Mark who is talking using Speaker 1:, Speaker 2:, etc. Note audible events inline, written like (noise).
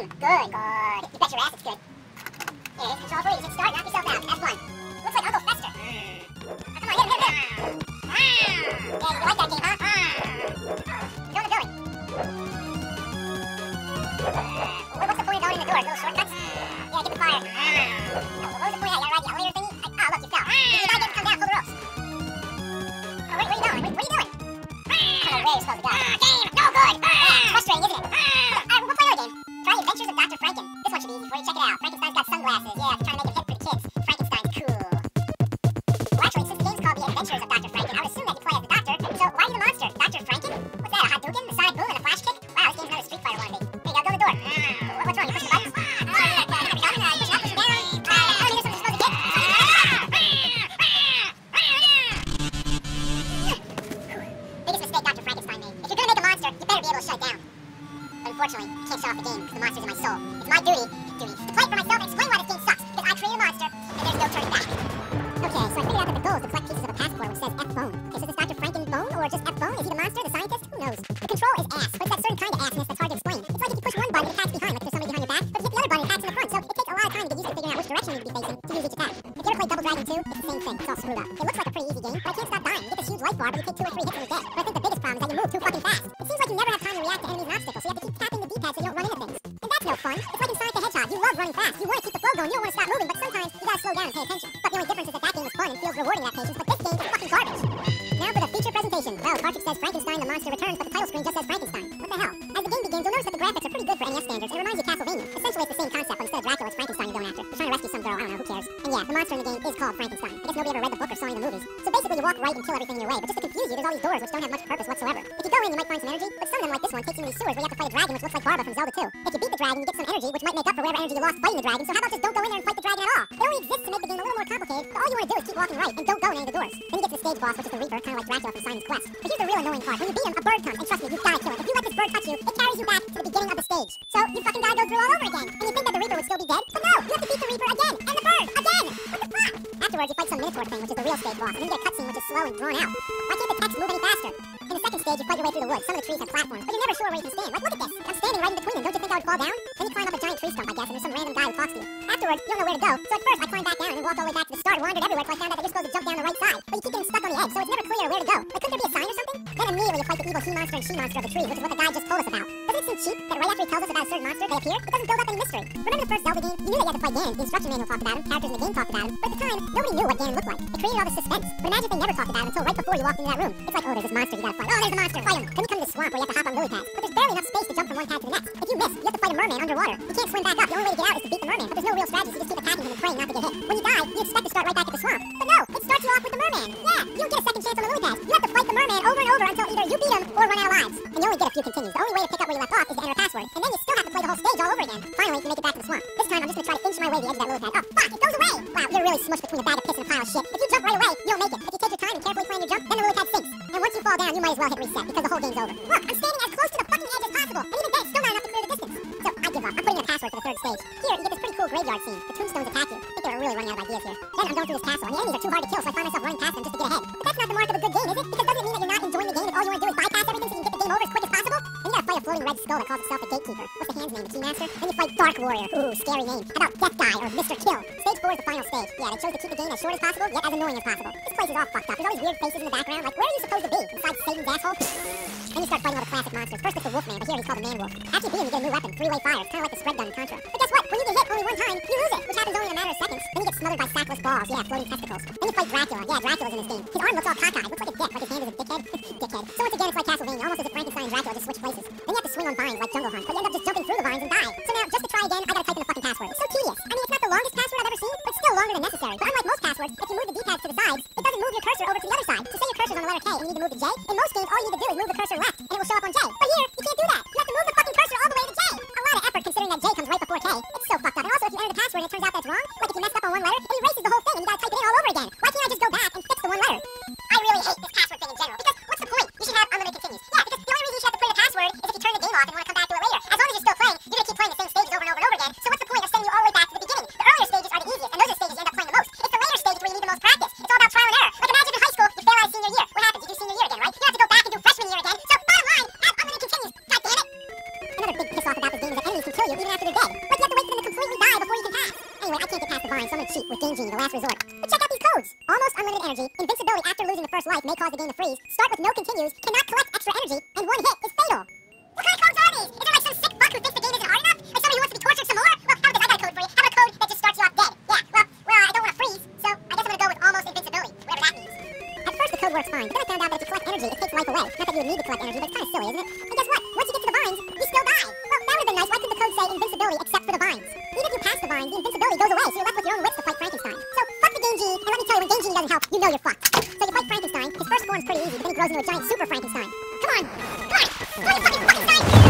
Speaker 1: Good, good. Soul. It's my duty, duty, to play for myself and explain why this game sucks. Because I created a monster, and there's no turning back. Okay, so I figured out that the goal is to collect pieces of a passport which says F-Bone. Okay, so is this Dr. Franken Bone, or just F-Bone? Is he the monster, the scientist? Who knows? The control is ass, but it's that certain kind of assness that's hard to explain. It's like if you push one button, it attacks behind, like there's somebody behind your back, but if you hit the other button, it attacks in the front, so it takes a lot of time to get used to figuring out which direction you need to be facing to use each attack. If you ever played Double Dragon 2, it's the same thing. It's all screwed up. It looks like a pretty easy game, but I can't stop dying. You get this huge life bar, but you take two or three hits Frankenstein the monster returns, but the title screen just says Frankenstein. What the hell? As the game begins, you'll notice that the graphics are pretty good for NES standards. It reminds you of Castlevania. Essentially, it's the same concept, but instead of Dracula, it's Frankenstein you're going after. You're trying to rescue some girl. I don't know. Who cares? And yeah, the monster in the game is called Frankenstein. I guess nobody ever read the book or saw any of the movies. So basically, you walk right and kill everything in your way. But just to confuse you, there's all these doors which don't have much purpose whatsoever. If you go in, you might find some energy, but some of them, like this one, take you into sewers where you have to fight a dragon, which looks like Barba from Zelda 2. If you beat the dragon, you get some energy, which might make up for whatever energy you lost fighting the dragon. So how about just don't go in there and fight the dragon at all? It only exists to make the game a keep walking right and don't go in any of the doors. Then you get to the stage boss, which is the Reaper, kind of like Dracula from Simon's Quest. But here's the real annoying part. When you beat him, a bird comes, and trust me, you've got to kill it. If you let this bird touch you, it carries you back to the beginning of the stage. So you fucking gotta go through all over again. And you think that the Reaper would still be dead? But no, you have to beat the Reaper again, and the bird, again! What the fuck? Afterwards, you fight some Minotaur thing, which is the real stage boss, and then you get a cutscene which is slow and drawn out. Why can't the text move any faster? In the second stage, you fight your way through the woods. Some of the trees have platforms, but you're never sure where you can stand. Like, look at this. I'm standing right in between them. Don't you think I would fall down? Then you climb up a giant tree stump, I guess, and there's some random guy who talks to you. Afterwards, you don't know where to go. So at first, I climbed back down and walked all the way back to the start, wandered everywhere until I found out that you're supposed to jump down the right side. But you keep getting stuck on the edge, so it's never clear where to go. The evil he-monster and she-monster of the tree, which is what the guy just told us about. Doesn't it seem cheap that right after he tells us about a certain monster, they appear? It doesn't build up any mystery. Remember the first Zelda game? You knew that you had to fight Ganon. The instruction manual talked about him, characters in the game talked about him, but at the time, nobody knew what Ganon looked like. It created all this suspense. But imagine if they never talked about him until right before you walked into that room. It's like, oh, there's this monster you gotta fight. Oh, there's a monster, fight him. Then you come to the swamp where you have to hop on lily pads. But there's barely enough space to jump from one pad to the next. If you miss, you have to fight a merman underwater. You can't swim back up. The only way to get out is to beat the merman. But there's no real strategy, you just keep attacking him and praying not to get hit. When you die, you expect to start right back at the swamp. But no, it starts you off with the merman. Yeah, you don't get a second chance on the lily pads. You have to fight merman over and over until either you beat him or run out of lives. And you only get a few continues. The only way to pick up where you left off is to enter a password. And then you still have to play the whole stage all over again. Finally, you make it back to the swamp. This time, I'm just gonna try to inch my way to the edge of that lily pad. Oh, fuck, it goes away! Wow, you're really smushed between a bag of piss and a pile of shit. If you jump right away, you'll make it. If you take your time and carefully plan your jump, then the lily pad sinks. And once you fall down, you might as well hit reset because the whole game's over. Look, I'm standing as close to skull that calls itself a gatekeeper. What's the hand's name? The Keymaster? Then you fight Dark Warrior. Ooh, scary name. How about Death Guy or Mr. Kill? Stage 4 is the final stage. Yeah, they chose to keep the game as short as possible, yet as annoying as possible. This place is all fucked up. There's all these weird faces in the background. Like, where are you supposed to be? Besides Satan's asshole? Then you start fighting all the classic monsters. First it's the Wolfman, but here he's called the Man Wolf. After you beat him, you get a new weapon, three-way fire. It's kind of like the spread gun in Contra. But guess what? When you get hit only one time, you lose it, which happens only in a matter of seconds. Then you get smothered by sackless balls. Yeah, floating testicles. Then you fight Dracula. Yeah, Dracula's in this game. His arm looks all cockeyed. Looks like a dick. Like his hand is a dickhead. (laughs) dickhead. So once again, it's like Castlevania. Almost as if Frankenstein and Dracula just switch places. Then you have to swing on vines like Jungle Hunt, but you end up just jumping through the vines and die. So now, just to try again, I gotta type in the fucking password. It's so tedious. I mean, it's not the longest password I've ever seen, but still longer than necessary. But unlike most passwords, if you move the D-pads to the sides, it doesn't move your cursor over to the other side. So say your cursor's on the letter K and you need to move to J. In most games, all you need to do is move the cursor left, and it will show up on J. But here, you can't do that. wrong? Like if you mess up on one letter, it erases the whole thing and you gotta type it in all over again. Why can't I just go back and fix the one letter? I really hate this password thing in general, because what's the point? You should have unlimited continues. Yeah, because the only reason you should have to play the password is if you turn the game off and want to come back to it later. As long as you're still playing, you're gonna keep playing the same stages over and over and over again, so what's the point of sending you all the way back to the beginning? The earlier stages are the easiest, and those are the stages you end up playing the most. It's the later stages where you need the most practice. It's all about trial and error. Like imagine in high school, you fail out of senior year. What happens? You do senior year again, right? You have to go back and do freshman year again. So bottom line, have unlimited continues. God damn it! Another big piss off about this game is that enemies can kill you even after they're dead. With Game Genie, the last resort. But check out these codes. Almost unlimited energy, invincibility after losing the first life may cause the game to freeze, start with no continues, cannot collect extra energy, and one hit is fatal. What kind of codes are these? Is there like some sick fuck who thinks the game isn't hard enough? Like somebody who wants to be tortured some more? Well, how about this? I got a code for you. How about a code that just starts you off dead? Yeah, well, well, I don't want to freeze, so I guess I'm gonna go with almost invincibility, whatever that means. At first, the code works fine, but then I found out that if you collect energy, it takes life away. Not that you would need to collect energy, but it's kind of silly, isn't it? And guess what? Once you get to the vines, you still die. Well, that would have been nice. Why couldn't the code say invincibility except for the vines? Even if you pass the vines, the invincibility goes away, so you know you're fucked. So you fight Frankenstein, his first form's pretty easy, but then he grows into a giant super Frankenstein. Come on! Come on! Come on, you fucking Frankenstein!